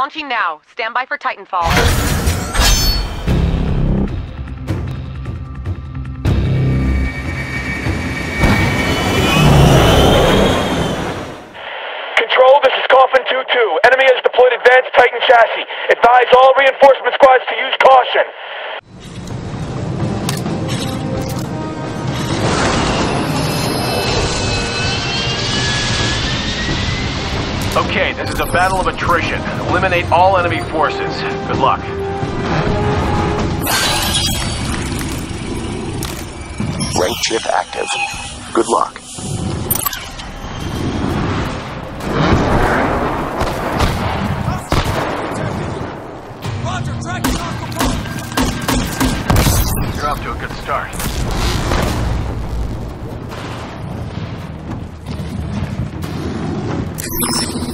Launching now. Stand by for Titanfall. Control, this is Coffin 2-2. Enemy has deployed advanced Titan chassis. Advise all reinforcement squads to use caution. Okay, this is a battle of attrition. Eliminate all enemy forces. Good luck. Rank chip active. Good luck. You're off to a good start. físico.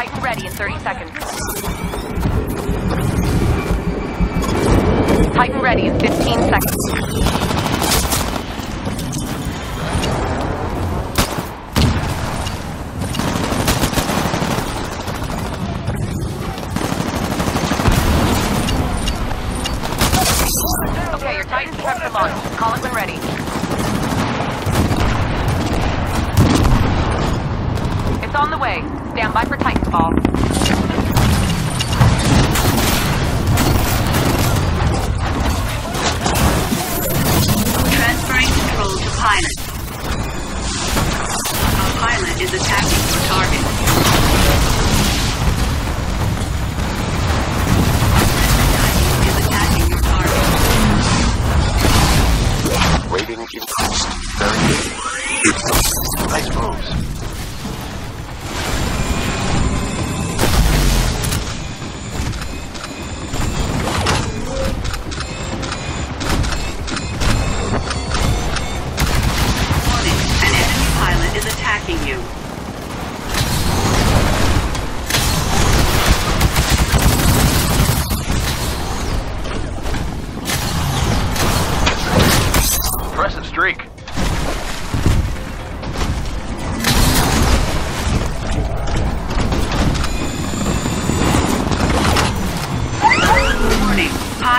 Titan ready in 30 seconds. Titan ready in 15 seconds. Okay, your Titan's prepped for launch. Call it when ready. On the way. Stand by for Titanfall. Transferring control to pilot. Our pilot is attacking your target.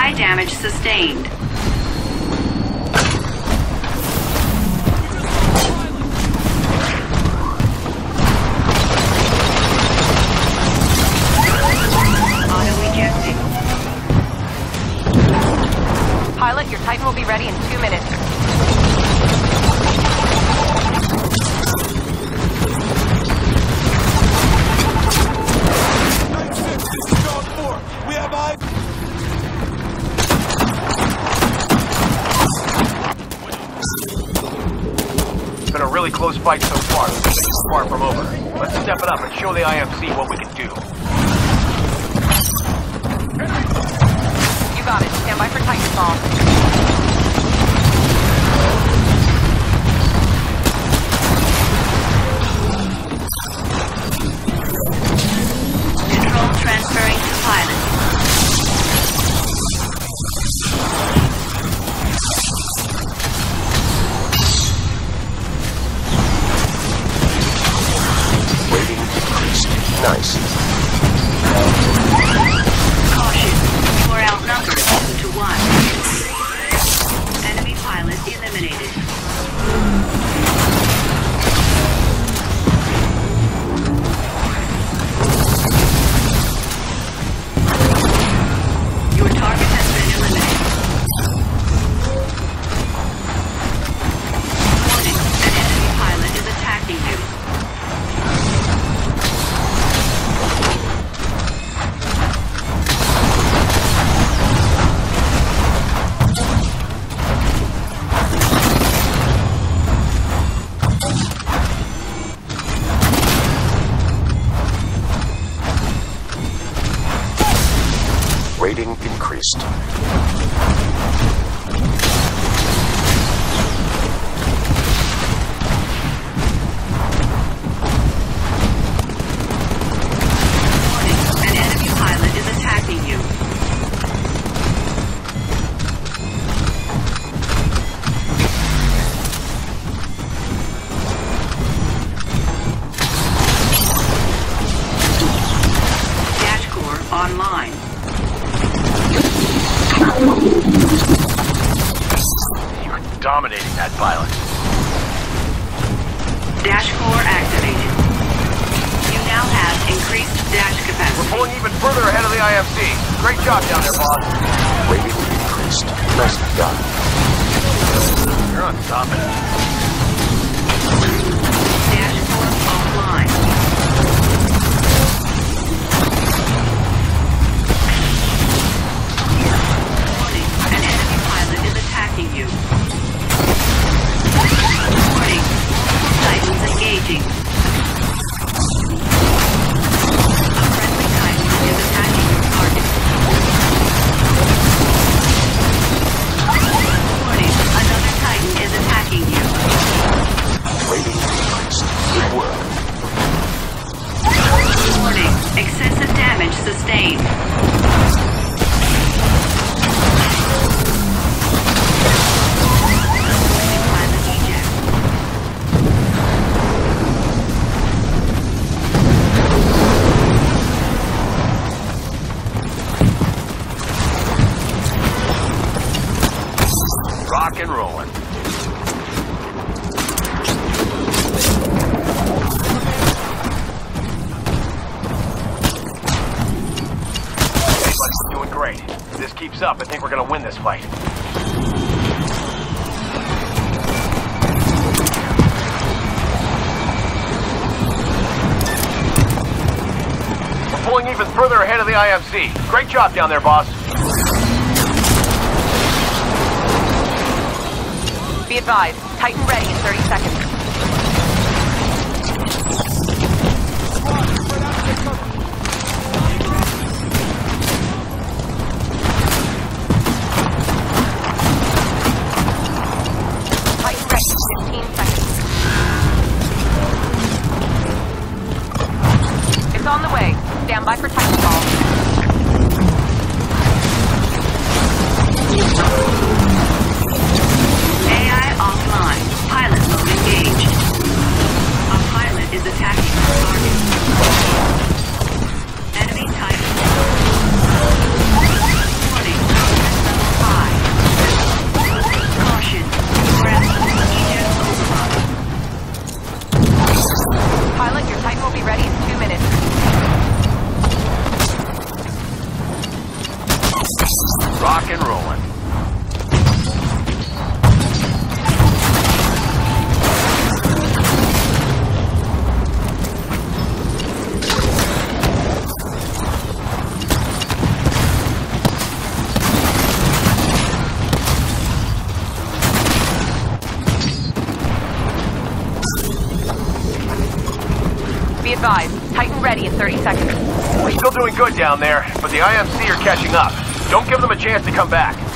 High damage sustained. Really close fight so far. This is far from over. Let's step it up and show the IMC what we can do. You got it. Stand by for Titanfall. Dash core activated. You now have increased dash capacity. We're pulling even further ahead of the IMC. Great job down there, boss. Rating increased. Nicely done. You're on keeps up, I think we're gonna win this fight. We're pulling even further ahead of the IMC. Great job down there, boss. Be advised, Titan ready in 30 seconds. And rolling. Be advised, Titan ready in 30 seconds. We're still doing good down there, but the IMC are catching up. Don't give them a chance to come back.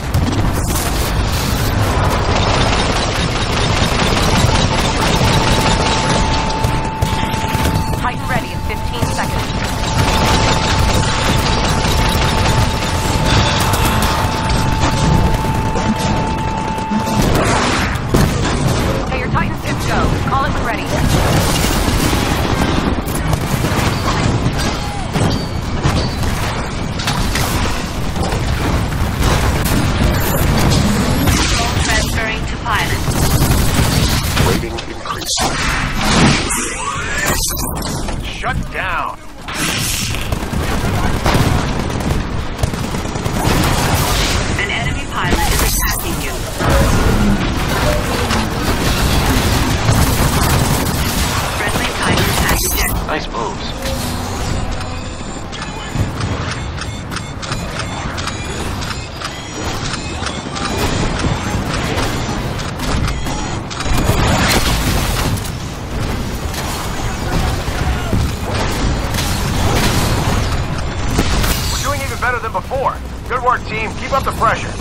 Before. Good work, team. Keep up the pressure.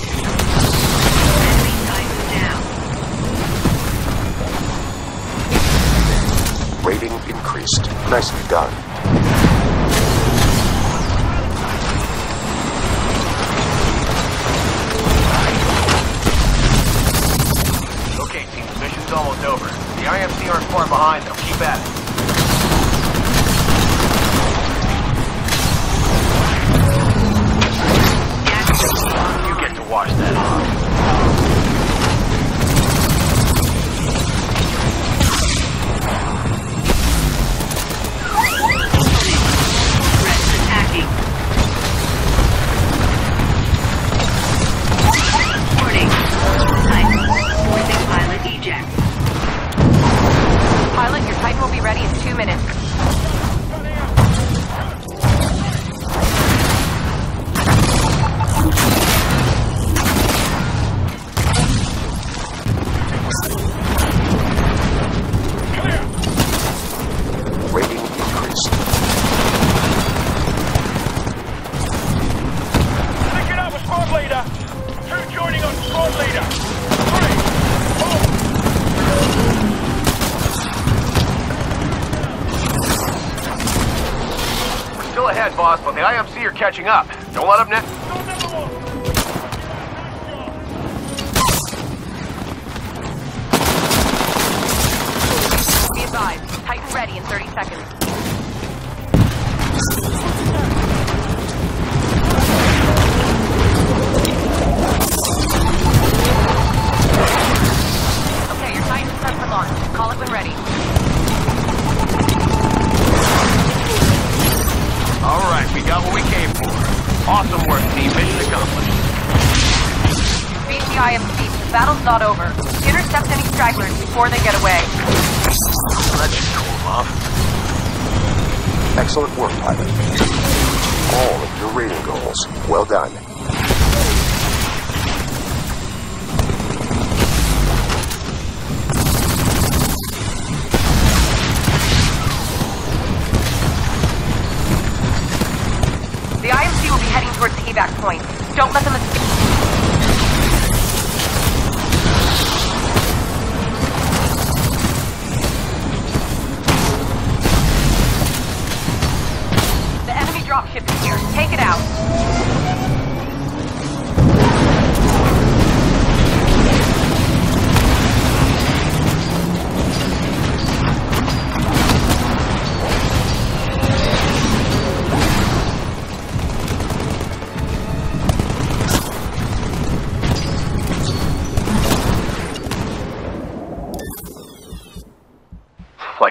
Enemy Titan down. Rating increased. Nicely done. Okay, team. The mission's almost over. The IMC aren't far behind, though. Keep at it. You get to watch that IMC are catching up. Don't let them net... Be advised. Titan ready in 30 seconds. Stragglers before they get away. That should cool them off. Excellent work, pilot. All of your rating goals. Well done. The IMC will be heading towards the evac point. Don't let them escape.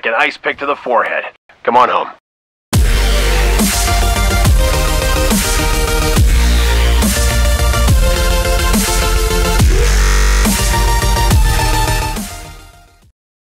An ice pick to the forehead. Come on home.